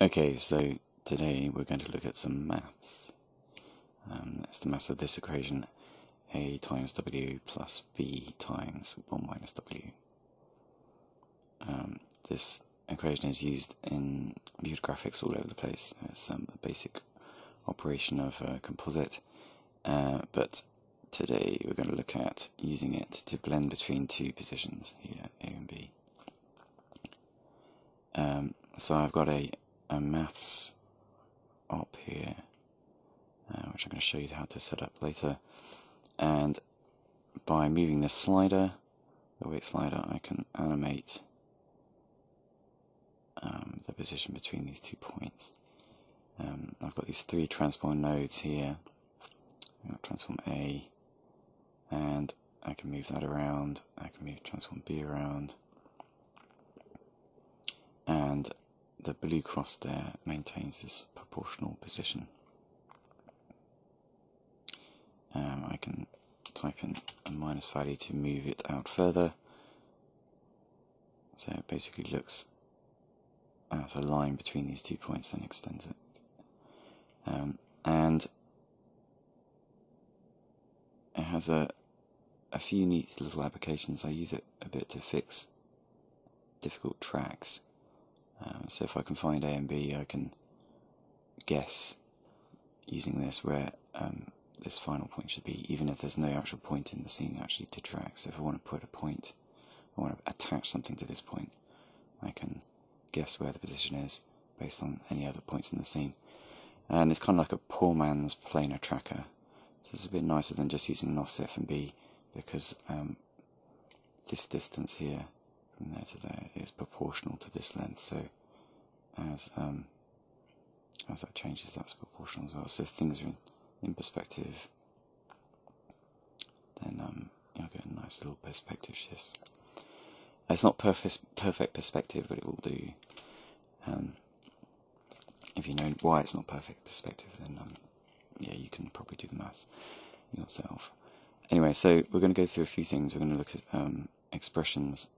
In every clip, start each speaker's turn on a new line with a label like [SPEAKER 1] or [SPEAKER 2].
[SPEAKER 1] Okay, so today we're going to look at some maths. Um, it's the mass of this equation, a times w plus b times 1 minus w. Um, this equation is used in computer graphics all over the place. It's um, the basic operation of a composite, uh, but today we're going to look at using it to blend between two positions here, a and b. Um, so I've got a a maths op here, uh, which I'm going to show you how to set up later. And by moving this slider, the weight slider, I can animate um, the position between these two points. Um, I've got these three transform nodes here. Transform A, and I can move that around. I can move transform B around. And the blue cross there maintains this proportional position. Um, I can type in a minus value to move it out further. So it basically looks at a line between these two points and extends it. Um, and it has a, a few neat little applications. I use it a bit to fix difficult tracks. Um, so if I can find A and B, I can guess using this where um, this final point should be, even if there's no actual point in the scene actually to track. So if I want to put a point, I want to attach something to this point, I can guess where the position is based on any other points in the scene. And it's kind of like a poor man's planar tracker. So it's a bit nicer than just using an offset from B because um, this distance here from there to there is proportional to this length. So as um, as that changes, that's proportional as well. So if things are in, in perspective, then um, you'll get a nice little perspective shift. It's not perfect perfect perspective, but it will do. Um, if you know why it's not perfect perspective, then um, yeah, you can probably do the maths yourself. Anyway, so we're going to go through a few things. We're going to look at um, expressions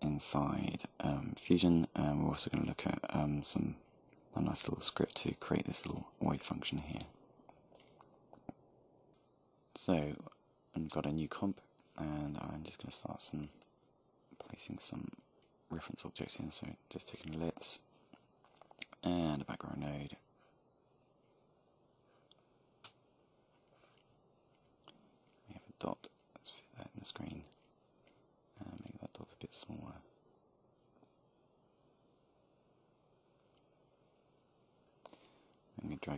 [SPEAKER 1] inside um, Fusion, and we're also going to look at um, some a nice little script to create this little wave function here. So I've got a new comp, and I'm just going to start some placing some reference objects in. So just taking ellipse and a background node. We have a dot. Let's fit that in the screen dot a bit smaller.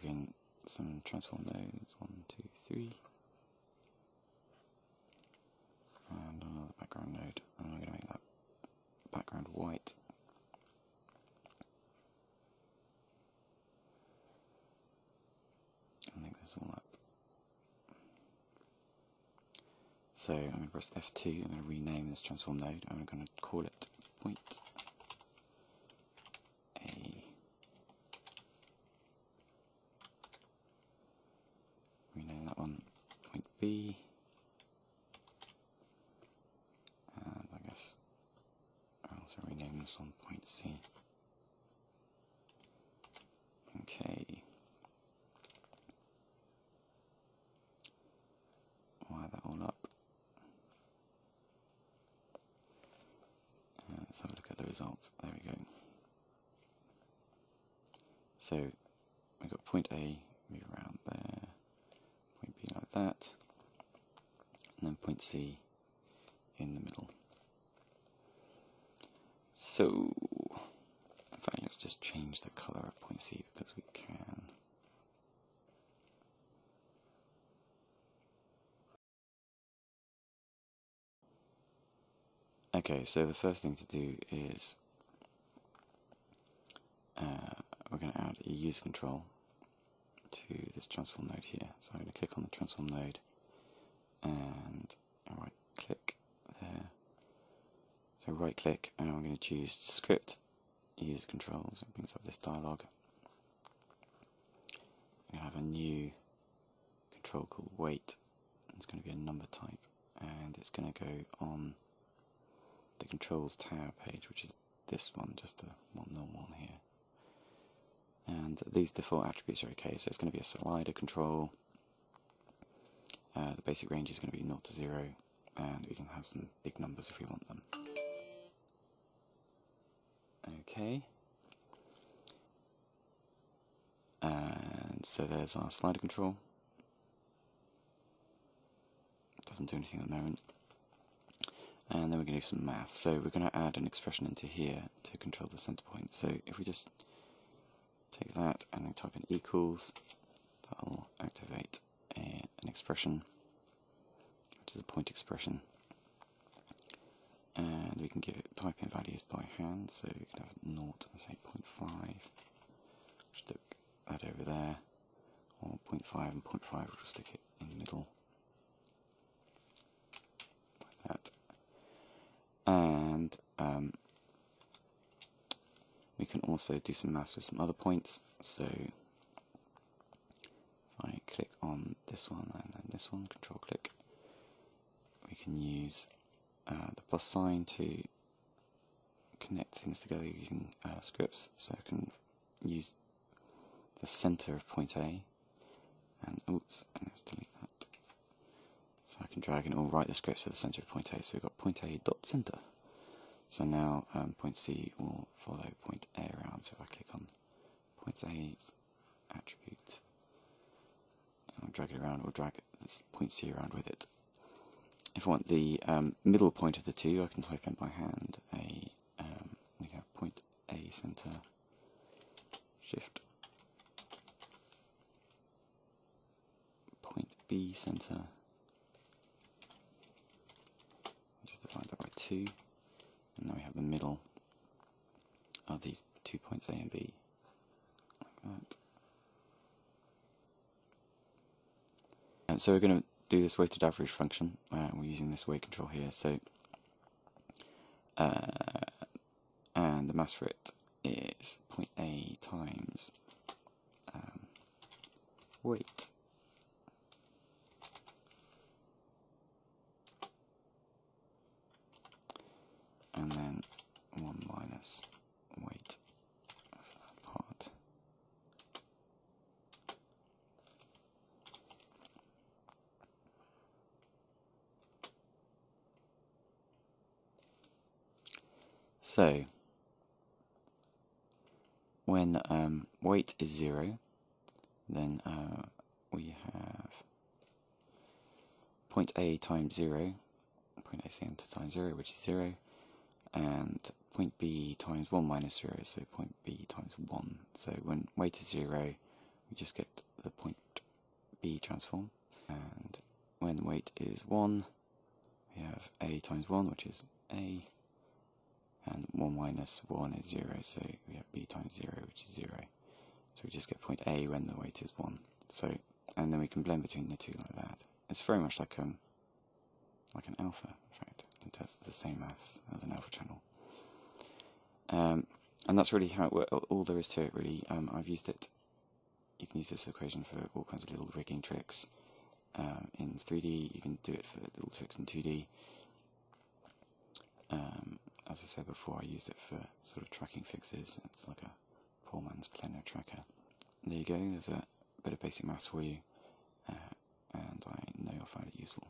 [SPEAKER 1] In some transform nodes, one, two, three, and another background node, and I'm going to make that background white. And link this all up. So I'm going to press F2, I'm going to rename this transform node, I'm going to call it point A. Rename that one B. And I guess I'll also rename this on point C. Okay. Wire that all up. let's have a look at the results. There we go. So we've got point A, move around there, point B like that, and then point C in the middle. So, in fact, let's just change the color of point C because we can. Okay, so the first thing to do is uh, we're going to add a user control to this transform node here. So I'm going to click on the transform node and right click there. So right click and I'm going to choose script user controls. It brings up this dialog. I'm going to have a new control called weight. It's going to be a number type and it's going to go on the controls tab page, which is this one, just the one normal one here. And these default attributes are okay, so it's going to be a slider control. Uh, the basic range is going to be 0 to 0, and we can have some big numbers if we want them. Okay. And so there's our slider control. Doesn't do anything at the moment. And then we're going to do some math. So we're going to add an expression into here to control the center point. So if we just take that and then type in equals, that'll activate a, an expression, which is a point expression. Can give it type in values by hand, so we can have 0 and say 0.5. Stick that over there, or 0.5 and 0.5, we'll stick it in the middle. Like that. And um, we can also do some maths with some other points. So if I click on this one and then this one, control click, we can use uh, the plus sign to connect things together using uh, scripts. So I can use the center of point A, and oops, let's delete that. So I can drag and all write the scripts for the center of point A. So we've got point A dot center. So now um, point C will follow point A around. So if I click on point A's attribute, I'll drag it around, or drag this point C around with it. If I want the um, middle point of the two, I can type in by hand a um, point A center, shift point B center, just divide that by two, and now we have the middle of these two points A and B, like that. And so we're going to do this weighted average function. Uh, we're using this weight control here. So, uh, and the mass for it is point A times um, weight. And then 1 minus weight of that part. So, when um, weight is zero, then uh, we have point A times zero, point A center times zero, which is zero, and point B times one minus zero, so point B times one. So when weight is zero, we just get the point B transform, and when weight is one, we have A times one, which is A, and 1 minus 1 is 0, so we have b times 0, which is 0. So we just get point A when the weight is 1. So, and then we can blend between the two like that. It's very much like um, like an alpha, in fact. It has the same mass as an alpha channel. Um, and that's really how it. All there is to it, really. Um, I've used it. You can use this equation for all kinds of little rigging tricks. Um, in 3D, you can do it for little tricks in 2D. Um, as I said before, I use it for sort of tracking fixes. It's like a poor man's planar tracker. There you go. There's a bit of basic maths for you, uh, and I know you'll find it useful.